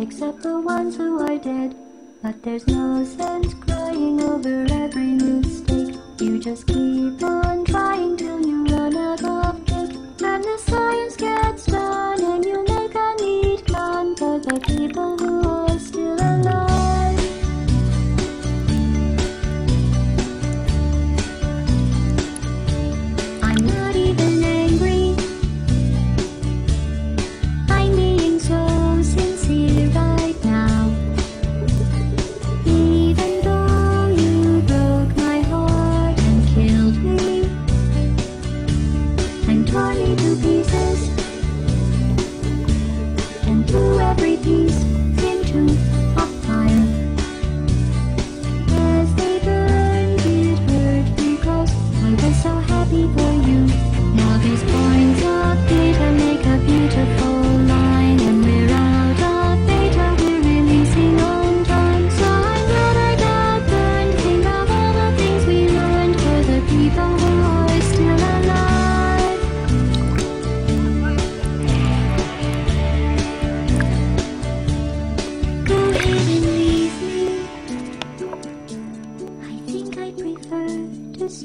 except the ones who are dead. But there's no sense crying over every mistake. You just keep on trying till you run out of cake. And the science gets done, and you make a neat gun for the people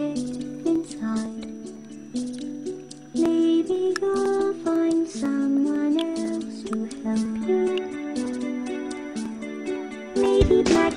inside. Maybe you'll find someone else to help you. Maybe Black